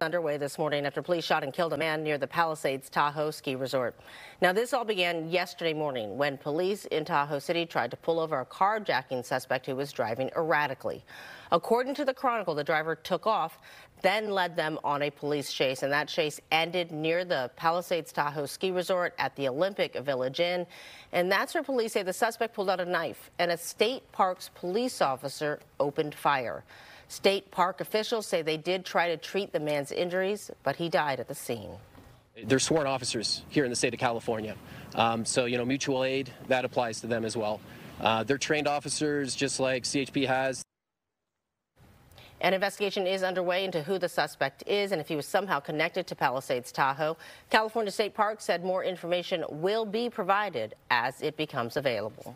underway this morning after police shot and killed a man near the Palisades Tahoe ski resort. Now, this all began yesterday morning when police in Tahoe City tried to pull over a carjacking suspect who was driving erratically. According to the Chronicle, the driver took off, then led them on a police chase, and that chase ended near the Palisades Tahoe ski resort at the Olympic Village Inn. And that's where police say the suspect pulled out a knife, and a state parks police officer opened fire. State park officials say they did try to treat the man's injuries, but he died at the scene. They're sworn officers here in the state of California. Um, so, you know, mutual aid, that applies to them as well. Uh, they're trained officers just like CHP has. An investigation is underway into who the suspect is and if he was somehow connected to Palisades Tahoe. California State Park said more information will be provided as it becomes available.